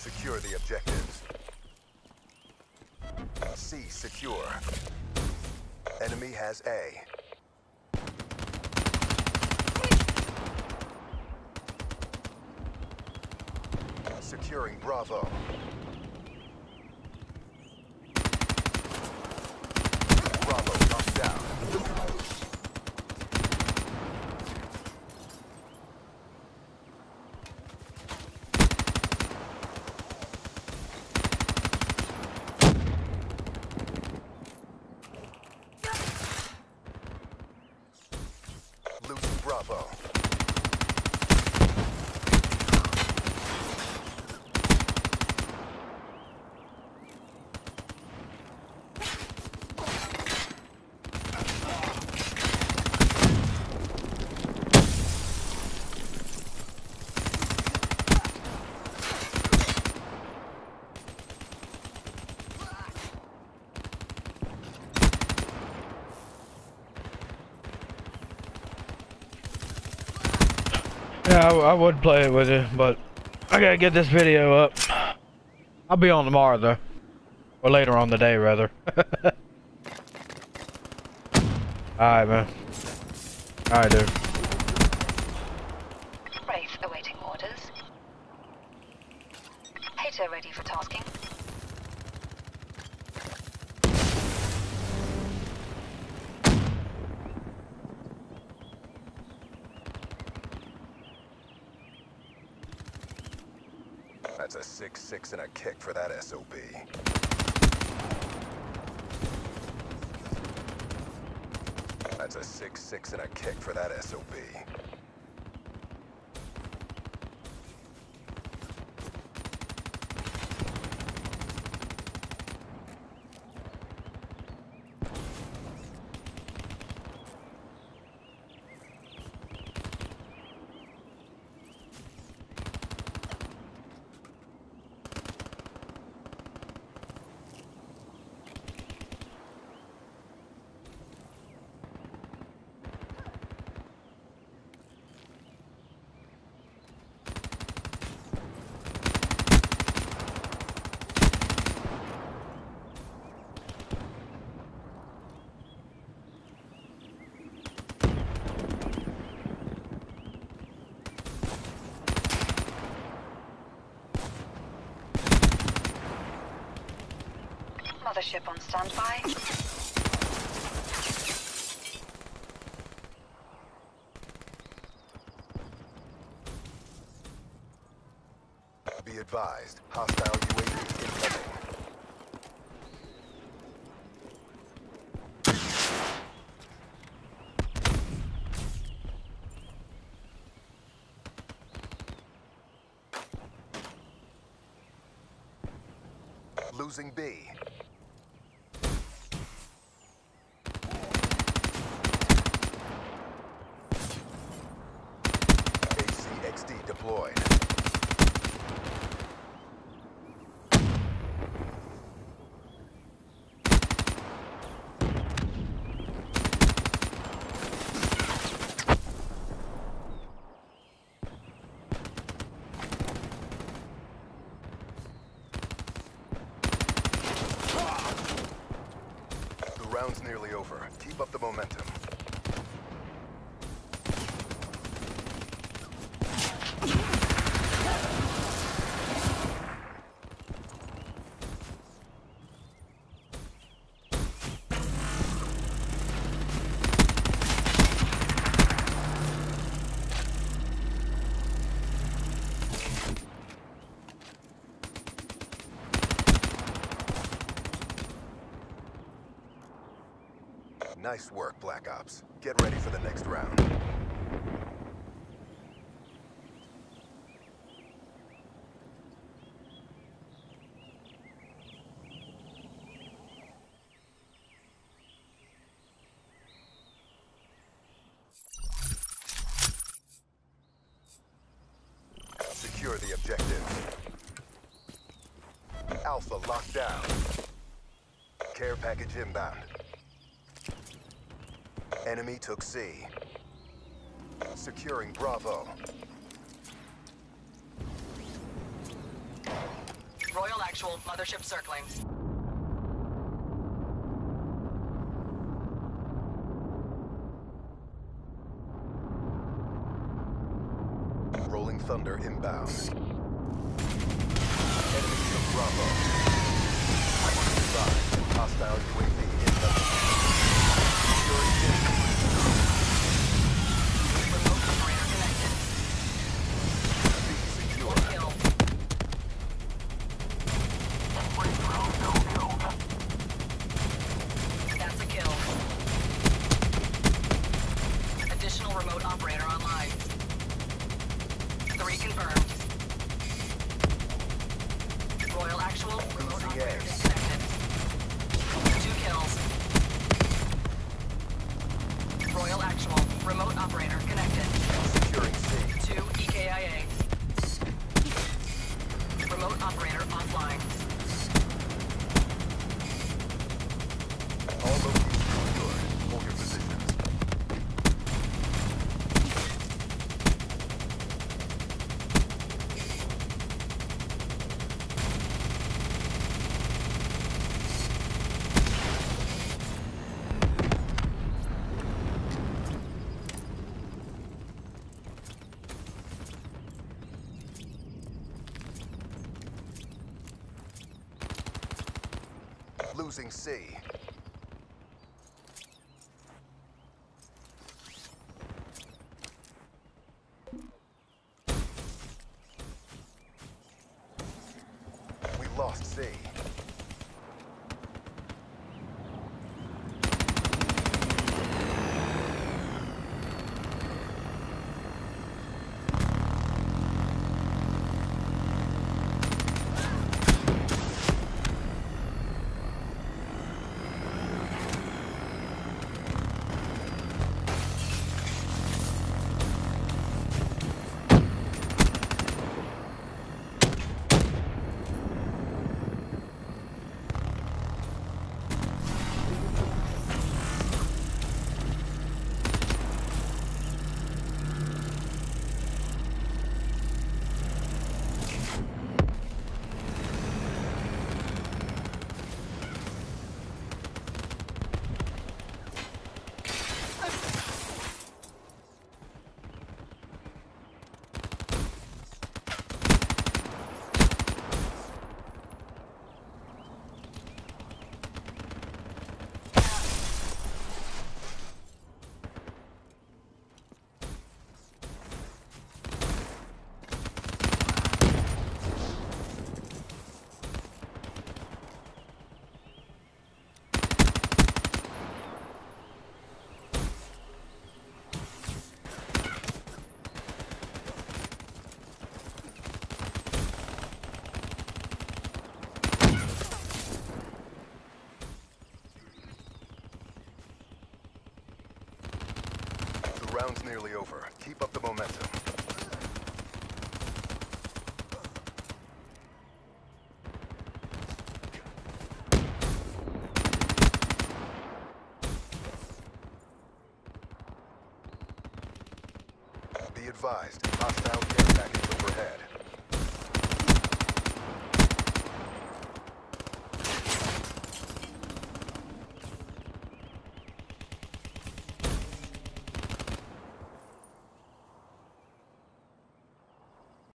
Secure the objectives. C secure. Enemy has A. Securing Bravo. Bravo knocked down. Losing Bravo. Yeah, I, I would play it with you, but I gotta get this video up. I'll be on tomorrow though, or later on the day rather. All right, man. All right, dude. Wraith awaiting orders. Hater ready for tasking. That's a 6-6 and a kick for that SOB. That's a 6-6 and a kick for that SOB. Mothership on standby. Be advised, hostile UAV incoming. Losing B. HC-XD deployed. The round's nearly over. Keep up momentum. Nice work, Black Ops. Get ready for the next round. Secure the objective. Alpha locked down. Care package inbound. Enemy took C. Securing Bravo. Royal Actual. Mothership circling. Rolling Thunder inbound. Enemy took Bravo. Hostile UAV operator connected. Securing C. Two EKIA. Remote operator offline. Losing C. We lost C. Round's nearly over. Keep up the momentum. Be advised,